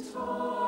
time.